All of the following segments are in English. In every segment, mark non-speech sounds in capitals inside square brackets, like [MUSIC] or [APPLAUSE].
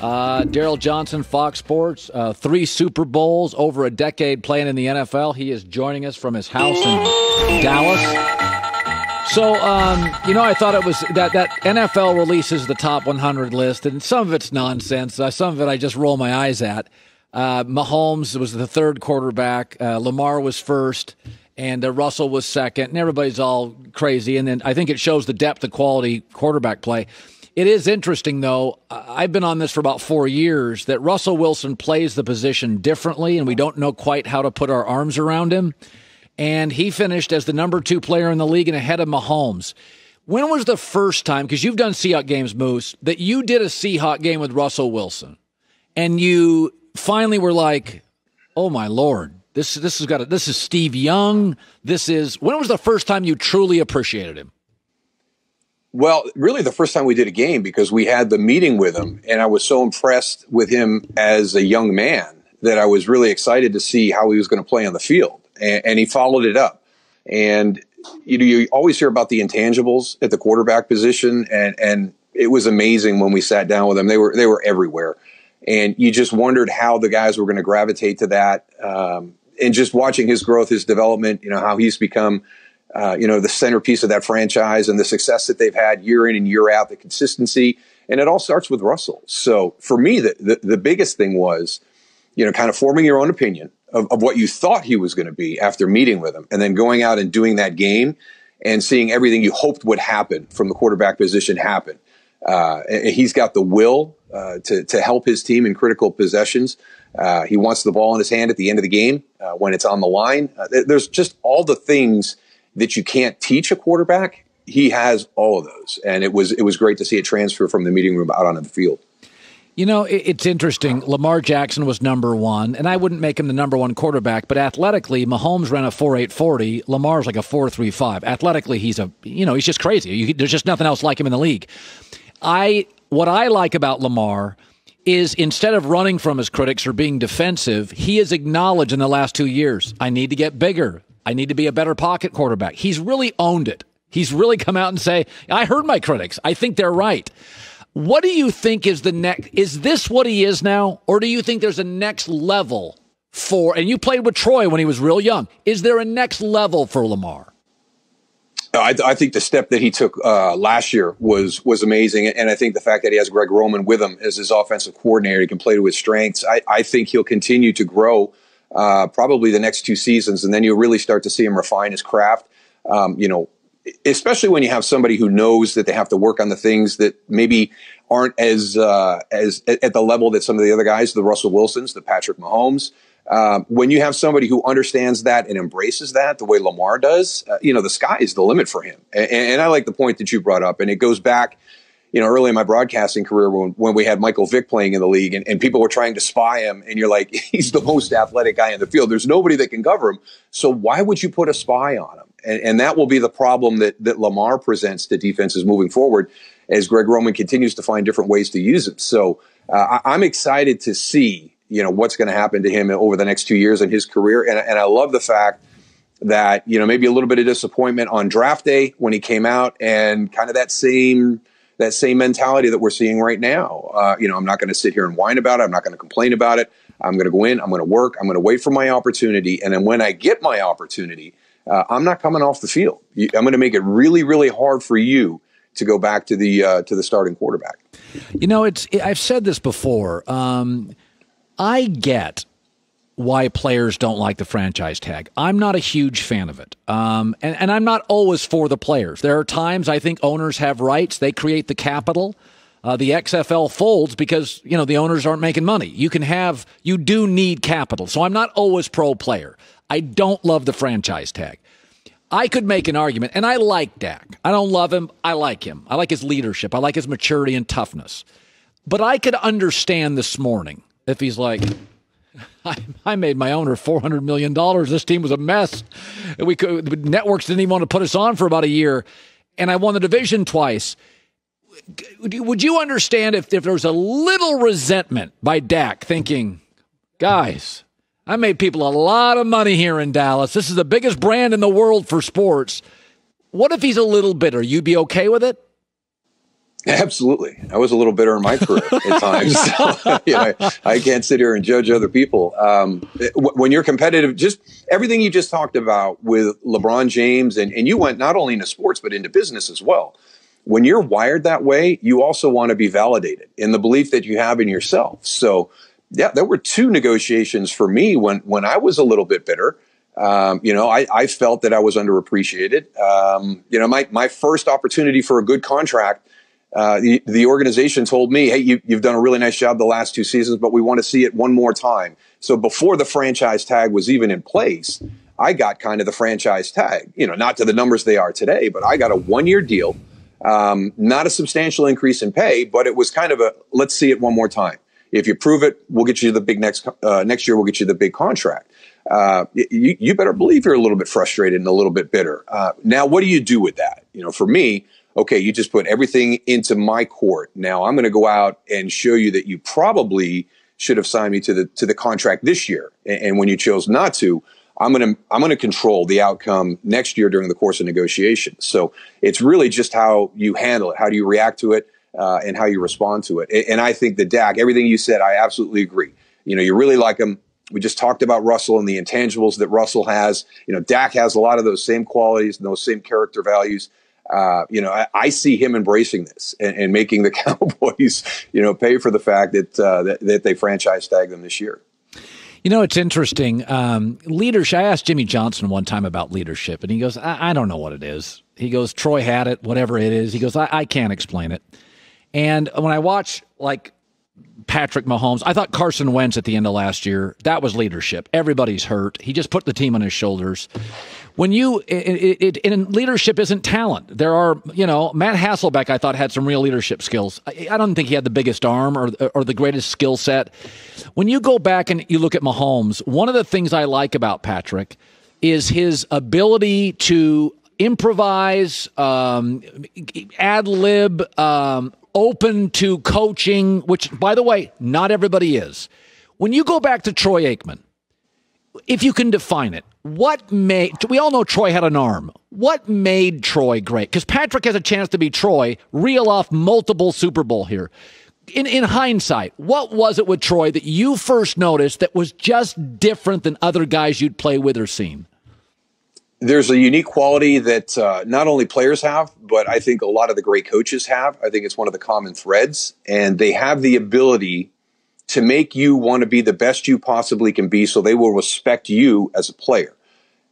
Uh, Daryl Johnston, Fox Sports, uh, three Super Bowls, over a decade playing in the NFL. He is joining us from his house in Dallas. So, um, you know, I thought it was that that NFL releases the top 100 list, and some of it's nonsense. Uh, some of it I just roll my eyes at. Uh, Mahomes was the third quarterback. Uh, Lamar was first, and uh, Russell was second, and everybody's all crazy. And then I think it shows the depth of quality quarterback play. It is interesting, though. I've been on this for about four years that Russell Wilson plays the position differently, and we don't know quite how to put our arms around him. And he finished as the number two player in the league and ahead of Mahomes. When was the first time, because you've done Seahawk games, Moose, that you did a Seahawk game with Russell Wilson and you finally were like, oh my Lord, this, this has got it. this is Steve Young. This is, when was the first time you truly appreciated him? Well, really, the first time we did a game because we had the meeting with him, and I was so impressed with him as a young man that I was really excited to see how he was going to play on the field, and, and he followed it up. And you know, you always hear about the intangibles at the quarterback position, and and it was amazing when we sat down with them. They were they were everywhere, and you just wondered how the guys were going to gravitate to that. Um, and just watching his growth, his development, you know, how he's become uh, you know, the centerpiece of that franchise and the success that they've had year in and year out, the consistency. And it all starts with Russell. So for me, the, the, the biggest thing was, you know, kind of forming your own opinion of, of what you thought he was going to be after meeting with him and then going out and doing that game and seeing everything you hoped would happen from the quarterback position happen. Uh, he's got the will uh, to, to help his team in critical possessions. Uh, he wants the ball in his hand at the end of the game uh, when it's on the line. There's just all the things – that you can't teach a quarterback, he has all of those. And it was it was great to see it transfer from the meeting room out onto the field. You know, it's interesting. Lamar Jackson was number one, and I wouldn't make him the number one quarterback, but athletically, Mahomes ran a 4.840. Lamar's like a 4.35. Athletically, he's a, you know, he's just crazy. You, there's just nothing else like him in the league. I, what I like about Lamar is instead of running from his critics or being defensive, he has acknowledged in the last two years, I need to get bigger. I need to be a better pocket quarterback. He's really owned it. He's really come out and say, I heard my critics. I think they're right. What do you think is the next? Is this what he is now? Or do you think there's a next level for, and you played with Troy when he was real young. Is there a next level for Lamar? I, I think the step that he took uh, last year was was amazing, and I think the fact that he has Greg Roman with him as his offensive coordinator, he can play to his strengths. I, I think he'll continue to grow uh, probably the next two seasons, and then you'll really start to see him refine his craft. Um, you know, especially when you have somebody who knows that they have to work on the things that maybe aren't as uh, as at the level that some of the other guys, the Russell Wilsons, the Patrick Mahomes. Uh, when you have somebody who understands that and embraces that the way Lamar does, uh, you know, the sky is the limit for him. And, and, I like the point that you brought up, and it goes back you know, early in my broadcasting career when, when we had Michael Vick playing in the league and, and people were trying to spy him and you're like, [LAUGHS] he's the most athletic guy in the field. There's nobody that can cover him. So why would you put a spy on him? And, and that will be the problem that, that Lamar presents to defenses moving forward as Greg Roman continues to find different ways to use him. So uh, I, I'm excited to see, you know, what's going to happen to him over the next two years in his career. And, and I love the fact that, you know, maybe a little bit of disappointment on draft day when he came out and kind of that same – that same mentality that we're seeing right now. Uh, you know, I'm not going to sit here and whine about it. I'm not going to complain about it. I'm going to go in. I'm going to work. I'm going to wait for my opportunity. And then when I get my opportunity, uh, I'm not coming off the field. I'm going to make it really, really hard for you to go back to the uh, to the starting quarterback. You know, it's I've said this before. Um, I get why players don't like the franchise tag. I'm not a huge fan of it. Um, and, and I'm not always for the players. There are times I think owners have rights, they create the capital. Uh, the XFL folds because you know the owners aren't making money. You can have you do need capital, so I'm not always pro player. I don't love the franchise tag. I could make an argument, and I like Dak. I don't love him. I like him. I like his leadership. I like his maturity and toughness. But I could understand this morning if he's like, [LAUGHS] I, I made my owner four hundred million dollars. This team was a mess. We could, networks didn't even want to put us on for about a year, and I won the division twice. Would you understand if, if there was a little resentment by Dak, thinking, guys, I made people a lot of money here in Dallas. This is the biggest brand in the world for sports. What if he's a little bitter? You'd be okay with it? Absolutely. I was a little bitter in my career at [LAUGHS] times. so, [LAUGHS] you know, I, I, can't sit here and judge other people. Um, when you're competitive, just everything you just talked about with LeBron James, and, and you went not only into sports, but into business as well. When you're wired that way, you also want to be validated in the belief that you have in yourself. So, yeah, there were two negotiations for me when, when I was a little bit bitter. Um, you know, I, I, felt that I was underappreciated. Um, you know, my, my first opportunity for a good contract uh, the, the organization told me, hey, you, you've done a really nice job the last two seasons, but we want to see it one more time. So before the franchise tag was even in place, I got kind of the franchise tag, you know, not to the numbers they are today, but I got a one year deal, um, not a substantial increase in pay, but it was kind of a let's see it one more time. If you prove it, we'll get you the big next uh, next year. We'll get you the big contract. Uh, you, you, better believe you're a little bit frustrated and a little bit bitter. Uh, now, what do you do with that? You know, for me, okay, you just put everything into my court. Now I'm going to go out and show you that you probably should have signed me to the to the contract this year. And, and when you chose not to, I'm going to I'm going to control the outcome next year during the course of negotiations. So it's really just how you handle it, how do you react to it, uh, and how you respond to it. And I think the Dak, everything you said, I absolutely agree. You know, you really like him. We just talked about Russell and the intangibles that Russell has. You know, Dak has a lot of those same qualities and those same character values uh, you know, I, I, see him embracing this and, and, making the [LAUGHS] Cowboys, you know, pay for the fact that, uh, that, that they franchise tag them this year. You know, it's interesting. Um, leadership. I asked Jimmy Johnson one time about leadership, and he goes, I, I, don't know what it is. He goes, Troy had it, whatever it is. He goes, I, I can't explain it. And when I watch like Patrick Mahomes. I thought Carson Wentz at the end of last year, that was leadership. Everybody's hurt. He just put the team on his shoulders. When you, it, it, it leadership isn't talent. There are, you know, Matt Hasselbeck, I thought had some real leadership skills. I, I don't think he had the biggest arm or, or the greatest skill set. When you go back and you look at Mahomes, one of the things I like about Patrick is his ability to improvise, um, ad lib, um, open to coaching, which, by the way, not everybody is. When you go back to Troy Aikman, if you can define it, what made, we all know Troy had an arm. What made Troy great? Because Patrick has a chance to be Troy, reel off multiple Super Bowl here. In, in hindsight, what was it with Troy that you first noticed that was just different than other guys you'd play with or seen? there's a unique quality that uh, not only players have, but I think a lot of the great coaches have. I think it's one of the common threads, and they have the ability to make you want to be the best you possibly can be, so they will respect you as a player,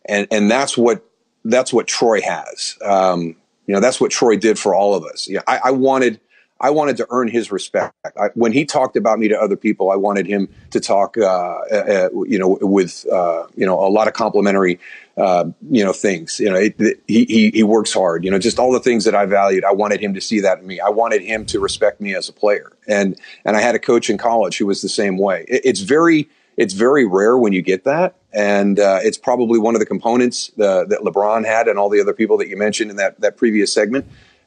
and and that's what that's what Troy has. Um, you know, that's what Troy did for all of us. Yeah, I, I wanted I wanted to earn his respect. I, when he talked about me to other people, I wanted him to talk, uh, uh, you know, with uh, you know a lot of complimentary, uh, you know, things. You know, it, it, he he works hard. You know, just all the things that I valued. I wanted him to see that in me. I wanted him to respect me as a player. And and I had a coach in college who was the same way. It, it's very it's very rare when you get that, and uh, it's probably one of the components uh, that LeBron had and all the other people that you mentioned in that that previous segment.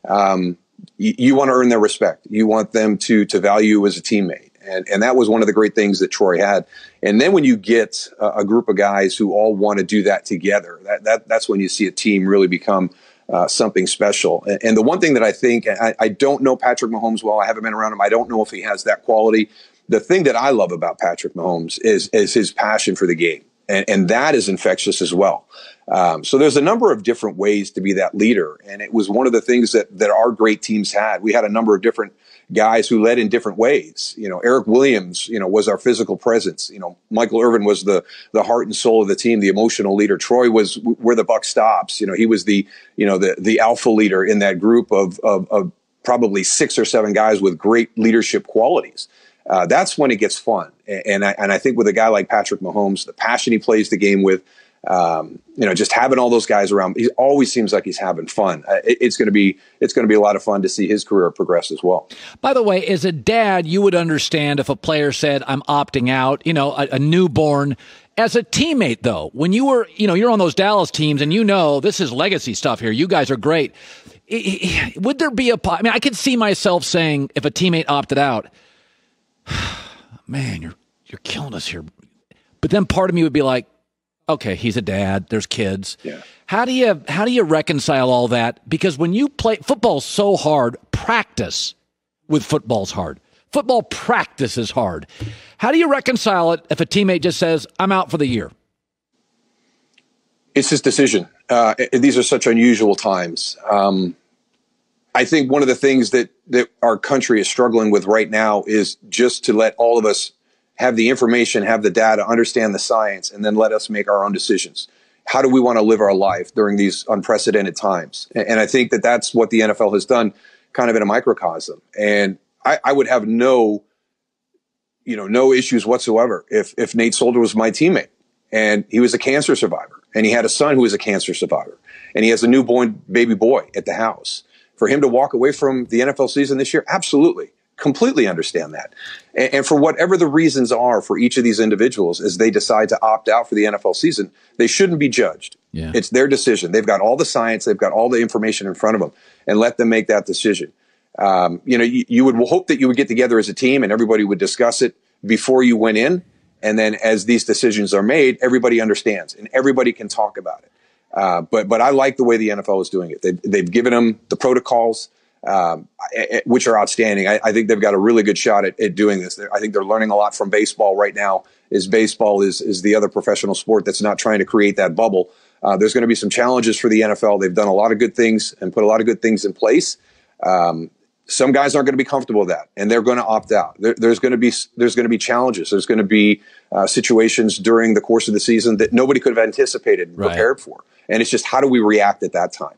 Um, you, you want to earn their respect. You want them to to value you as a teammate. And, and that was one of the great things that Troy had. And then when you get a, a group of guys who all want to do that together, that, that that's when you see a team really become uh, something special. And, and, the one thing that I think, I, I, don't know Patrick Mahomes well. I haven't been around him. I don't know if he has that quality. The thing that I love about Patrick Mahomes is, is his passion for the game. And, and that is infectious as well. Um, so there's a number of different ways to be that leader, and it was one of the things that that our great teams had. We had a number of different guys who led in different ways. You know, Erik Williams, you know, was our physical presence. You know, Michael Irvin was the the heart and soul of the team, the emotional leader. Troy was where the buck stops. You know, he was the you know the the alpha leader in that group of of, of probably six or seven guys with great leadership qualities. Uh, that's when it gets fun. And I, and I think with a guy like Patrick Mahomes, the passion he plays the game with, um, you know, just having all those guys around, he always seems like he's having fun. Uh, it, it's going to be it's going to be a lot of fun to see his career progress as well. By the way, as a dad, you would understand if a player said, "I'm opting out." You know, a, a newborn. As a teammate, though, when you were, you know, you're on those Dallas teams, and you know this is legacy stuff here. You guys are great. Would there be a? I mean, I could see myself saying, if a teammate opted out, [SIGHS] "Man, you're you're killing us here," but then part of me would be like, Okay, he's a dad. There's kids. Yeah. How do you how do you reconcile all that? Because when you play football's so hard, practice with football's hard. Football practice is hard. How do you reconcile it if a teammate just says, "I'm out for the year"? It's his decision. Uh, these are such unusual times. Um, I think one of the things that that our country is struggling with right now is just to let all of us have the information, have the data, understand the science, and then let us make our own decisions. How do we want to live our life during these unprecedented times? And I think that that's what the NFL has done, kind of in a microcosm. And I, I would have no, you know, no issues whatsoever if if Nate Solder was my teammate and he was a cancer survivor and he had a son who was a cancer survivor and he has a newborn baby boy at the house for him to walk away from the NFL season this year? Absolutely. Completely understand that. And, and, for whatever the reasons are for each of these individuals as they decide to opt out for the NFL season, they shouldn't be judged. Yeah. It's their decision. They've got all the science, they've got all the information in front of them, and let them make that decision. Um, you know, you, you would hope that you would get together as a team and everybody would discuss it before you went in. And then as these decisions are made, everybody understands and everybody can talk about it. Uh, but but I like the way the NFL is doing it. They've, they've given them the protocols, um, which are outstanding. I, I, think they've got a really good shot at, at doing this. They're, I think they're learning a lot from baseball right now. Is baseball is is the other professional sport that's not trying to create that bubble. Uh, there's going to be some challenges for the NFL. They've done a lot of good things and put a lot of good things in place. Um, some guys aren't going to be comfortable with that, and they're going to opt out. There, there's going to be there's going to be challenges. There's going to be uh, situations during the course of the season that nobody could have anticipated and right. prepared for. And it's just how do we react at that time?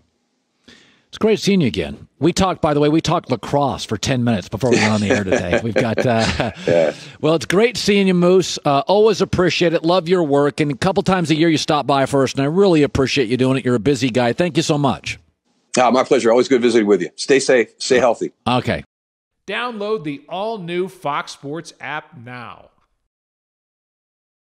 It's great seeing you again. We talked, by the way, we talked lacrosse for 10 minutes before we went on the air today. [LAUGHS] We've got, uh, yeah. well, it's great seeing you, Moose. Uh, always appreciate it. Love your work. And a couple times a year you stop by first, and I really appreciate you doing it. You're a busy guy. Thank you so much. Oh, my pleasure. Always good visiting with you. Stay safe, stay healthy. Okay. Download the all new Fox Sports app now.